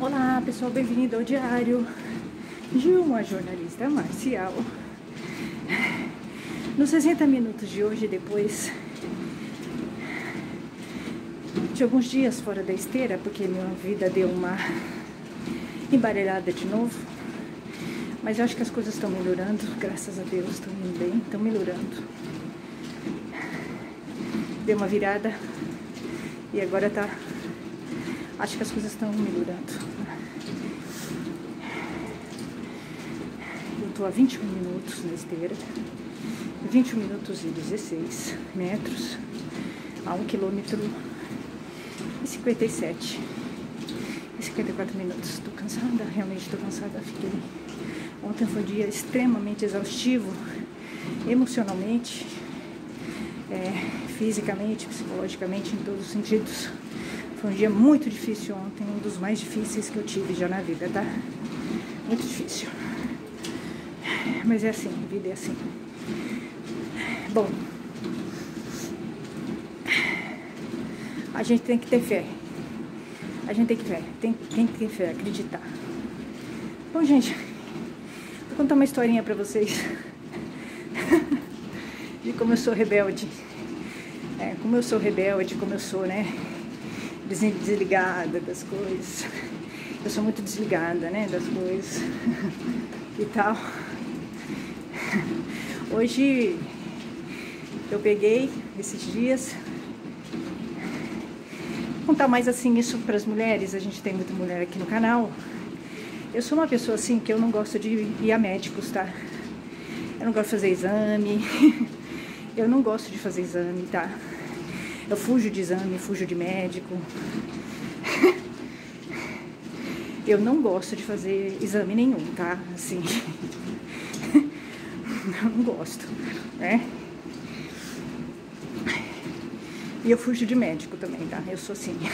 Olá pessoal, bem-vindo ao diário de uma jornalista marcial. Nos 60 minutos de hoje, depois de alguns dias fora da esteira, porque minha vida deu uma embaralhada de novo, mas eu acho que as coisas estão melhorando, graças a Deus, estão indo bem, estão melhorando. Deu uma virada e agora tá. Acho que as coisas estão melhorando. Eu tô a 21 minutos na esteira, 21 minutos e 16 metros, a 1 quilômetro e 57 e 54 minutos. Tô cansada, realmente tô cansada, fiquei Ontem foi um dia extremamente exaustivo, emocionalmente, é, fisicamente, psicologicamente, em todos os sentidos. Foi um dia muito difícil ontem, um dos mais difíceis que eu tive já na vida, tá? Muito difícil. Mas é assim, a vida é assim. Bom, a gente tem que ter fé. A gente tem que ter fé, tem, tem que ter fé, acreditar. Bom, gente, Vou contar uma historinha pra vocês. de como eu sou rebelde. É, como eu sou rebelde, como eu sou, né? Desligada das coisas. Eu sou muito desligada, né? Das coisas e tal. Hoje eu peguei esses dias. Vou contar mais assim isso para as mulheres. A gente tem muita mulher aqui no canal. Eu sou uma pessoa assim que eu não gosto de ir a médicos, tá? Eu não gosto de fazer exame. eu não gosto de fazer exame, tá? Eu fujo de exame, fujo de médico. eu não gosto de fazer exame nenhum, tá? Assim. não gosto, né? E eu fujo de médico também, tá? Eu sou assim.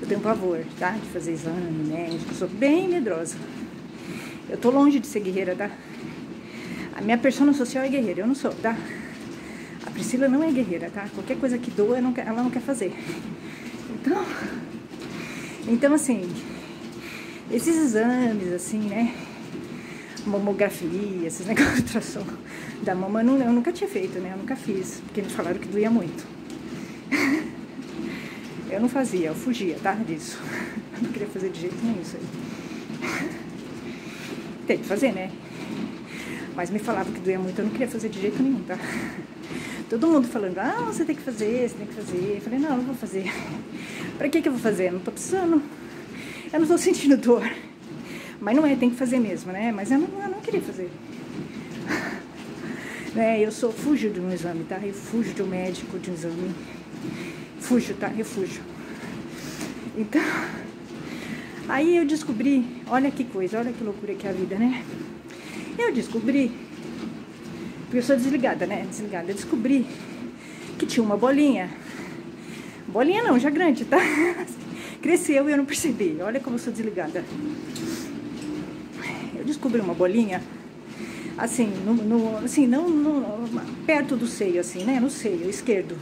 Eu tenho pavor, tá? De fazer exame médico. Eu sou bem medrosa. Eu tô longe de ser guerreira, tá? A minha persona social é guerreira, eu não sou, tá? Priscila não é guerreira, tá? Qualquer coisa que doa, ela não quer fazer. Então, então assim, esses exames, assim, né? Mamografia, esses negócios de ultrassom da mama, eu, eu nunca tinha feito, né? Eu nunca fiz, porque eles falaram que doía muito. Eu não fazia, eu fugia, tá? Disso. Eu não queria fazer de jeito nenhum isso aí. Tem que fazer, né? Mas me falava que doía muito, eu não queria fazer de jeito nenhum, tá? Todo mundo falando, ah, você tem que fazer, você tem que fazer. Eu falei, não, não vou fazer. Pra que que eu vou fazer? Eu não tô precisando. Eu não tô sentindo dor. Mas não é, tem que fazer mesmo, né? Mas eu não, eu não queria fazer. né? Eu sou, fujo de um exame, tá? Eu fujo de um médico, de um exame refúgio, tá? Refúgio. Então, aí eu descobri, olha que coisa, olha que loucura que é a vida, né? Eu descobri, eu sou desligada, né? Desligada. Eu descobri que tinha uma bolinha. Bolinha não, já grande, tá? Cresceu e eu não percebi. Olha como eu sou desligada. Eu descobri uma bolinha assim, no, no assim, não no, perto do seio, assim, né? No seio esquerdo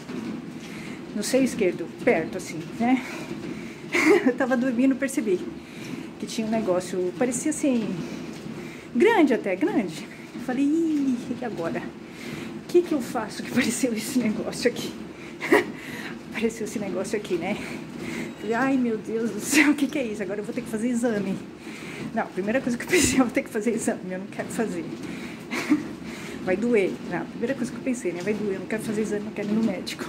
no seio esquerdo, perto assim, né? eu tava dormindo, percebi que tinha um negócio, parecia assim, grande até, grande. Eu falei, e agora? O que que eu faço que pareceu esse negócio aqui? apareceu esse negócio aqui, né? Ai meu Deus do céu, o que que é isso? Agora eu vou ter que fazer exame. Não, a primeira coisa que eu pensei, eu vou ter que fazer exame, eu não quero fazer. Vai doer. Não, a primeira coisa que eu pensei, né? Vai doer, eu não quero fazer exame, eu quero ir no médico.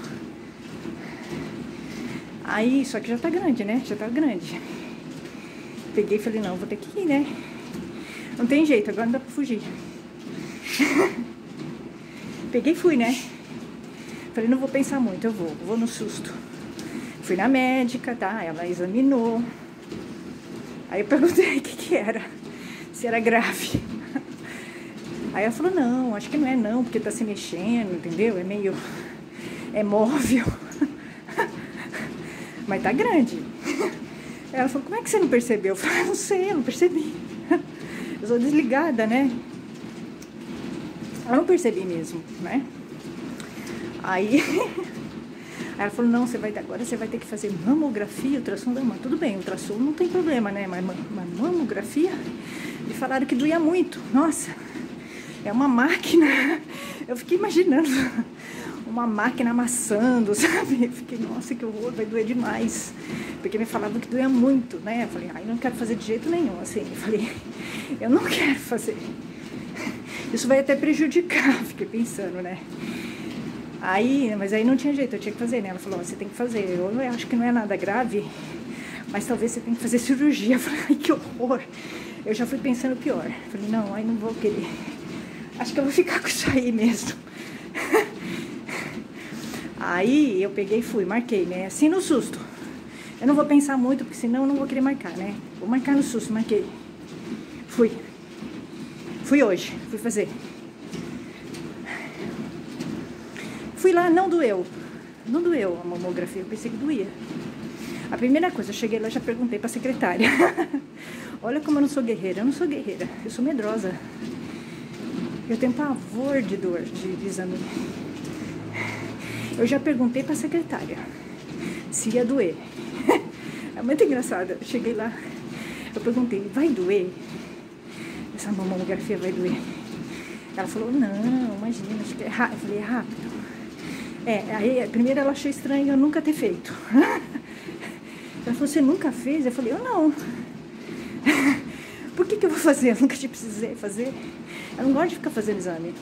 Aí, só que já tá grande, né? Já tá grande. Peguei e falei, não, vou ter que ir, né? Não tem jeito, agora não dá pra fugir. Peguei e fui, né? Falei, não vou pensar muito, eu vou, vou no susto. Fui na médica, tá? Ela examinou. Aí eu perguntei o que que era, se era grave. Aí ela falou, não, acho que não é não, porque tá se mexendo, entendeu? É meio, é móvel mas tá grande. Ela falou, como é que você não percebeu? Eu falei, ah, não sei, eu não percebi. Eu sou desligada, né? Eu não percebi mesmo, né? Aí, ela falou, não, você vai, agora você vai ter que fazer mamografia, ultrassom da mama. Tudo bem, ultrassom não tem problema, né? Mas, mas mamografia, me falaram que doía muito. Nossa, é uma máquina. Eu fiquei imaginando uma máquina amassando, sabe? Eu fiquei, nossa, que horror, vai doer demais. Porque me falavam que doía muito, né? Eu falei, ai, não quero fazer de jeito nenhum, assim. Eu falei, eu não quero fazer. Isso vai até prejudicar, fiquei pensando, né? Aí, mas aí não tinha jeito, eu tinha que fazer, né? Ela falou, você tem que fazer. Eu, eu acho que não é nada grave, mas talvez você tenha que fazer cirurgia. Eu falei, ai, que horror. Eu já fui pensando pior. Eu falei, não, aí não vou querer. Acho que eu vou ficar com isso aí mesmo. Aí eu peguei e fui, marquei, né? Assim no susto. Eu não vou pensar muito, porque senão eu não vou querer marcar, né? Vou marcar no susto, marquei. Fui. Fui hoje, fui fazer. Fui lá, não doeu. Não doeu a mamografia, eu pensei que doía. A primeira coisa, eu cheguei lá já perguntei pra secretária. Olha como eu não sou guerreira. Eu não sou guerreira, eu sou medrosa. Eu tenho pavor de dor de, exame. Eu já perguntei pra secretária se ia doer. É muito engraçado. Eu cheguei lá, eu perguntei, vai doer? Essa mamografia vai doer? Ela falou, não, imagina, acho que é rápido. Eu falei, é rápido. É, aí primeiro ela achou estranho eu nunca ter feito. Ela falou, você nunca fez? Eu falei, eu não. Por que, que eu vou fazer? Eu nunca te precisei fazer. Eu não gosto de ficar fazendo exame.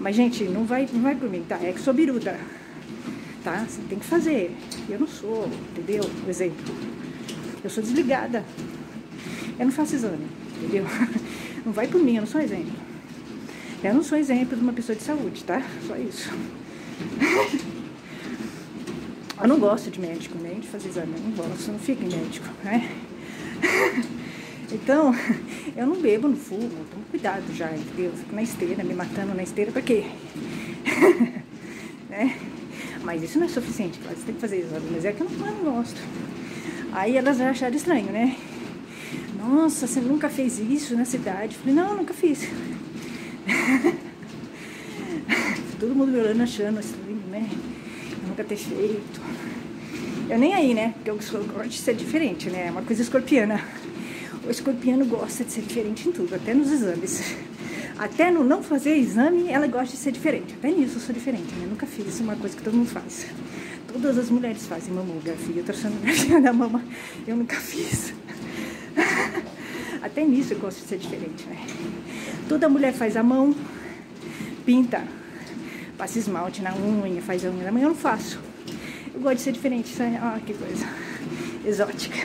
Mas, gente, não vai, não vai por mim, tá? É que sou biruta, tá? Você tem que fazer. Eu não sou, entendeu? Por exemplo, eu sou desligada. Eu não faço exame, entendeu? Não vai por mim, eu não sou exemplo. Eu não sou exemplo de uma pessoa de saúde, tá? Só isso. Eu não gosto de médico, nem de fazer exame. Eu não gosto, não fico em médico, né? Então, eu não bebo, não fumo, tomo cuidado já, entendeu? Eu fico na esteira, me matando na esteira, pra quê? né? Mas isso Nossa, você nunca fez isso na cidade? Eu falei, não, nunca fiz. Todo mundo me olhando achando estranho, né? Eu nunca ter feito. Eu nem aí, né? Porque eu gosto de ser diferente, né? É uma coisa escorpiana. O escorpiano gosta de ser diferente em tudo, até nos exames. Até no não fazer exame, ela gosta de ser diferente. Até nisso eu sou diferente, né? Nunca fiz uma coisa que todo mundo faz. Todas as mulheres fazem mamografia, ultrassonografia da mama. Eu nunca fiz. Até nisso eu gosto de ser diferente, né? Toda mulher faz a mão, pinta, passa esmalte na unha, faz a unha da mão. Eu não faço. Eu gosto de ser diferente, sabe? Ah, que coisa exótica.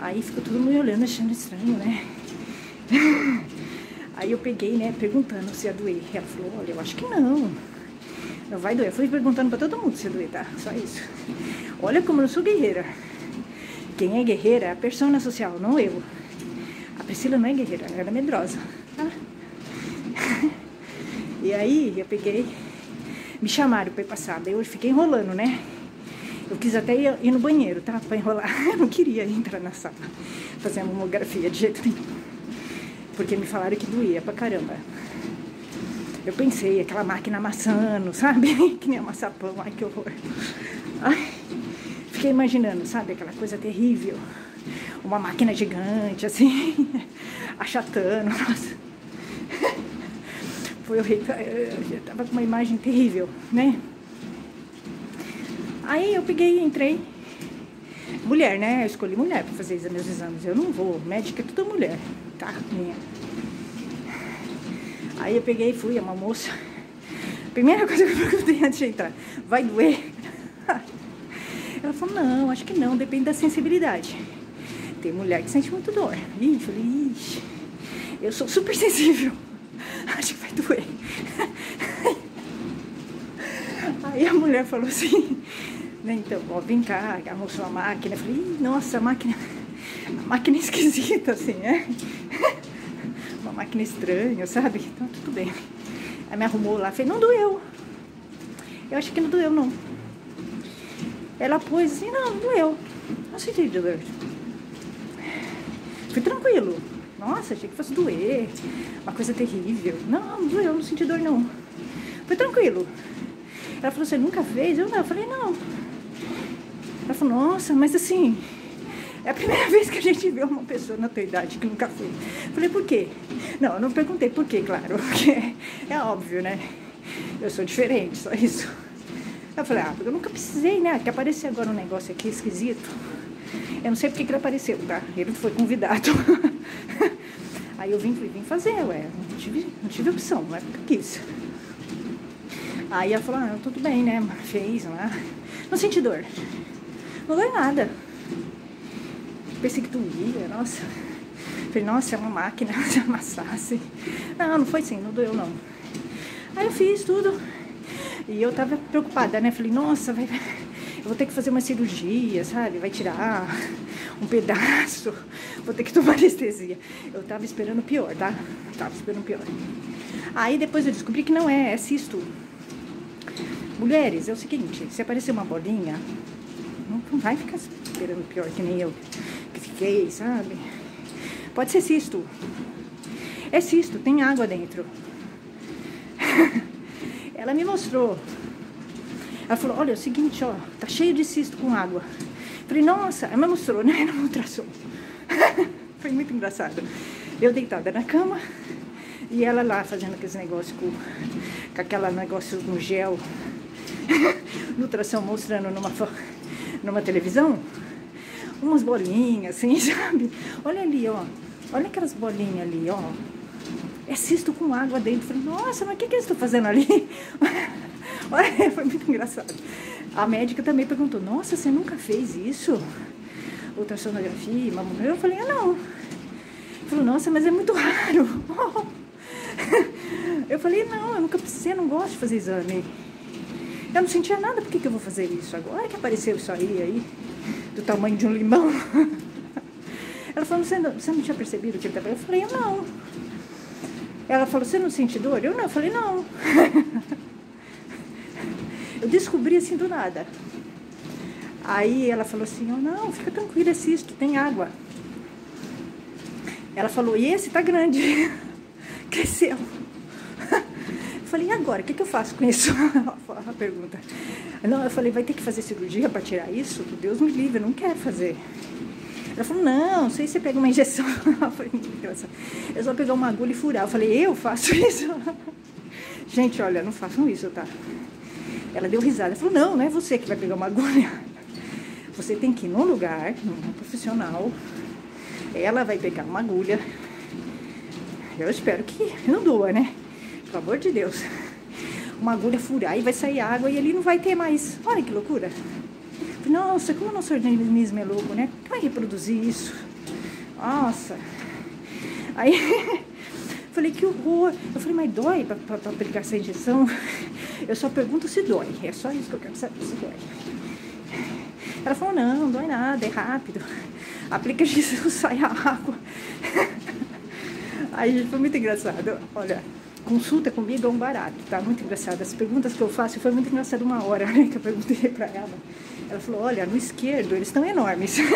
Aí ficou todo mundo olhando, achando estranho, né? Aí eu peguei, né, perguntando se ia doer. Ela falou, olha, eu acho que não. Não vai doer. Eu fui perguntando pra todo mundo se ia doer, tá? Só isso. Olha como eu sou guerreira. Quem é guerreira é a persona social, não eu. A Priscila não é guerreira, ela é medrosa, tá? E aí eu peguei, me chamaram pra ir passar. Daí eu fiquei enrolando, né? Eu quis até ir, ir no banheiro, tá? Pra enrolar. Eu não queria entrar na sala, fazer a mamografia de jeito nenhum. Porque me falaram que doía pra caramba. Eu pensei, aquela máquina amassando, sabe? que nem amassar pão, ai que horror. Ai, fiquei imaginando, sabe? Aquela coisa terrível. Uma máquina gigante, assim, achatando, nossa. Foi horrível. Eu tava com uma imagem terrível, né? Aí eu peguei e entrei. Mulher, né? Eu escolhi mulher para fazer meus exames. Eu não vou. Médica é toda mulher, tá? Minha. Aí eu peguei e fui, é uma moça. Primeira coisa que eu perguntei antes de entrar: vai doer? Ela falou: não, acho que não, depende da sensibilidade. Tem mulher que sente muito dor. Ih, falei: ixi, eu sou super sensível. Acho que vai doer. Aí a mulher falou assim: né? Então, ó, vem cá, mostrou a máquina. Eu falei, nossa, a máquina, a máquina é esquisita, assim, né? Uma máquina estranha, sabe? Então, tudo bem. Aí me arrumou lá, falei, não doeu. Eu acho que não doeu, não. Ela pôs assim, não, doeu. Não senti dor. Fui tranquilo. Nossa, achei que fosse doer. Uma coisa terrível. Não, não doeu, não senti dor, não. Foi tranquilo. Ela falou, você nunca fez? Eu não, eu falei, não. Ela falou, nossa, mas assim, é a primeira vez que a gente vê uma pessoa na tua idade que nunca fez. Falei, por quê? Não, eu não perguntei por quê, claro, porque é óbvio, né? Eu sou diferente, só isso. Eu falei, ah, eu nunca precisei, né? Que apareceu agora um negócio aqui esquisito. Eu não sei porque que ele apareceu, tá? Ele foi convidado. Aí eu vim, vim fazer, ué. Não tive, não tive opção, não é porque quis. Aí ela falou, ah, tudo bem, né? Fez lá. Não senti dor. Não dói nada. Pensei que doía, nossa. Falei, nossa, é uma máquina, se amassasse. Não, não foi assim, não doeu não. Aí eu fiz tudo. E eu tava preocupada, né? Falei, nossa, vai, eu vou ter que fazer uma cirurgia, sabe? Vai tirar um pedaço, vou ter que tomar anestesia. Eu tava esperando pior, tá? Tava esperando pior. Aí depois eu descobri que não é, é cisto. Mulheres, é o seguinte, se aparecer uma bolinha, não vai ficar esperando pior que nem eu que fiquei, sabe? Pode ser cisto. É cisto, tem água dentro. Ela me mostrou ela falou, olha, é o seguinte, ó, tá cheio de cisto com água. Falei, nossa, ela me mostrou, né, no ultrassom. Foi muito engraçado. Eu deitada na cama e ela lá fazendo aqueles negócios com, com aquela negócio no gel. no ultrassom mostrando numa, numa televisão. Umas bolinhas, assim, sabe? Olha ali, ó. Olha aquelas bolinhas ali, ó. É cisto com água dentro. Falei, nossa, mas o que, que eles estão fazendo ali? Foi muito engraçado. A médica também perguntou, nossa, você nunca fez isso? Ultrassonografia, mamografia? Eu falei, ah, não. Falou, nossa, mas é muito raro. Eu falei, não, eu nunca precisei, não gosto de fazer exame. Eu não sentia nada, por que, que eu vou fazer isso? Agora que apareceu isso aí, aí, do tamanho de um limão. Ela falou, você não, você não tinha percebido que ele estava? Eu falei, não. Ela falou, você não sente dor? Eu não, eu falei, não. Eu descobri assim do nada. Aí ela falou assim, oh, não, fica tranquila, assisto, tem água. Ela falou, e esse tá grande, cresceu. Eu falei, e agora, o que, que eu faço com isso? A pergunta. Não, eu falei, vai ter que fazer cirurgia para tirar isso? Deus me livre, eu não quero fazer. Ela falou, não, sei se você pega uma injeção. Eu só pegar uma agulha e furar. Eu falei, eu faço isso? Gente, olha, não façam isso, tá? Ela deu risada. Ela falou, não, não é você que vai pegar uma agulha. Você tem que ir num lugar, num profissional. Ela vai pegar uma agulha. Eu espero que não doa, né? Pelo amor de Deus. Uma agulha furar e vai sair água e ele não vai ter mais. Olha que loucura. Nossa, como o nosso organismo é louco, né? Como vai reproduzir isso? Nossa. Aí Falei, que horror. Eu falei, mas dói pra aplicar essa injeção? Eu só pergunto se dói. É só isso que eu quero saber, se dói. Ela falou, não, não dói nada, é rápido. Aplica a injeção, sai a água. Aí foi muito engraçado. Olha, consulta comigo é um barato, tá? Muito engraçado. As perguntas que eu faço foi muito engraçado uma hora, né? Que eu perguntei pra ela. Ela falou, olha, no esquerdo eles estão enormes.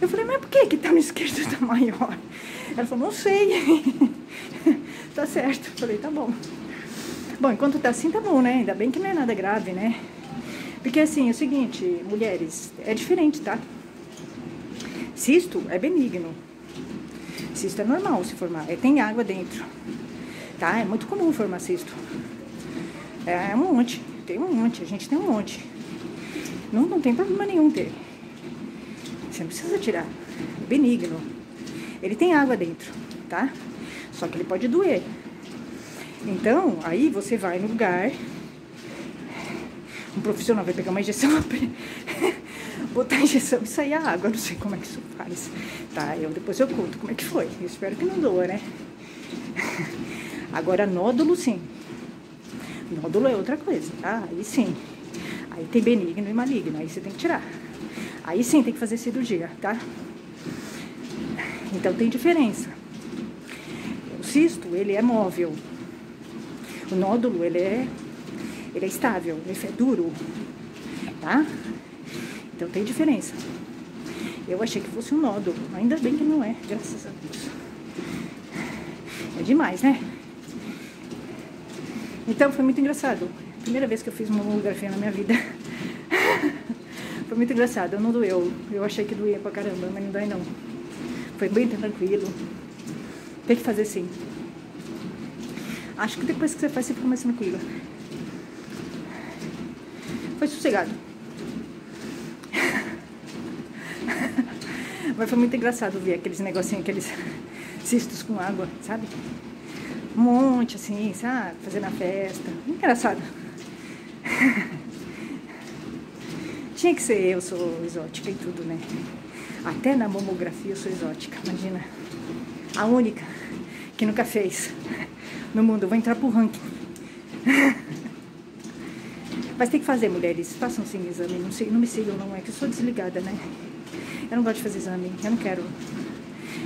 Eu falei, mas por que que tá no esquerdo tá maior? Ela falou, não sei. tá certo. Eu falei, tá bom. Bom, enquanto tá assim, tá bom, né? Ainda bem que não é nada grave, né? Porque assim, é o seguinte, mulheres, é diferente, tá? Cisto é benigno. Cisto é normal se formar. É, tem água dentro. Tá? É muito comum formar cisto. É um monte. Tem um monte. A gente tem um monte. Não, não tem problema nenhum ter. Você não precisa tirar. Benigno. Ele tem água dentro, tá? Só que ele pode doer. Então, aí você vai no lugar. Um profissional vai pegar uma injeção, botar injeção e sair a água. Não sei como é que isso faz. Tá? Eu, depois eu conto como é que foi. Eu espero que não doa, né? Agora, nódulo, sim. Nódulo é outra coisa, tá? Aí sim. Aí tem benigno e maligno. Aí você tem que tirar. Aí sim tem que fazer cirurgia, tá? Então tem diferença. O cisto, ele é móvel. O nódulo, ele é, ele é estável, ele é duro, tá? Então tem diferença. Eu achei que fosse um nódulo, ainda bem que não é, graças a Deus. É demais, né? Então foi muito engraçado. Primeira vez que eu fiz uma mamografia na minha vida. foi muito engraçado, não doeu. Eu achei que doía pra caramba, mas não dói não. Foi bem tranquilo. Tem que fazer sim. Acho que depois que você faz, você fica mais tranquila. Foi sossegado. Mas foi muito engraçado ver aqueles negocinhos, aqueles cistos com água, sabe? Um monte assim, sabe? Fazendo a festa. Engraçado. Tinha que ser eu, sou exótica e tudo, né? Até na mamografia eu sou exótica, imagina. A única que nunca fez no mundo. Eu vou entrar pro ranking. Mas tem que fazer, mulheres. Façam sim exame. Não, sei, não me sigam, não. É que eu sou desligada, né? Eu não gosto de fazer exame. Eu não quero.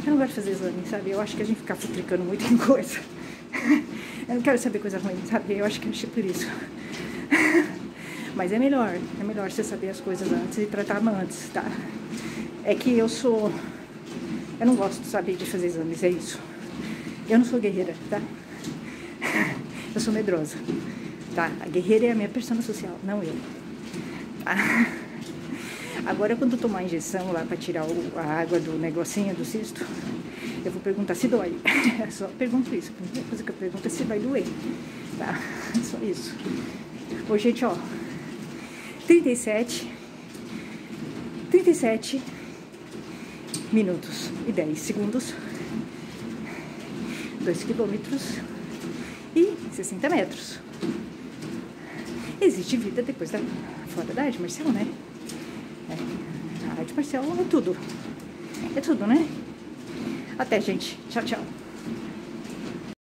Eu não gosto de fazer exame, sabe? Eu acho que a gente fica futricando muito em coisa. Eu não quero saber coisa ruim, sabe? Eu acho que é por isso. Mas é melhor. É melhor você saber as coisas antes e tratar antes, tá? É que eu sou. Eu não gosto, sabe, de fazer exames, é isso. Eu não sou guerreira, tá? Eu sou medrosa, tá? A guerreira é a minha persona social, não eu. Tá? Agora, quando tomar a injeção lá para tirar o, a água do negocinho do cisto, eu vou perguntar se dói. Só pergunto isso. A primeira coisa que eu pergunto é se vai doer. Tá? Só isso. Ô, gente, ó. 37. 37 minutos e 10 segundos. 2 quilômetros e 60 metros. Existe vida depois da fora da marcial, né? Marcial é tudo. É tudo, né? Até, gente. Tchau, tchau.